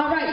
All right,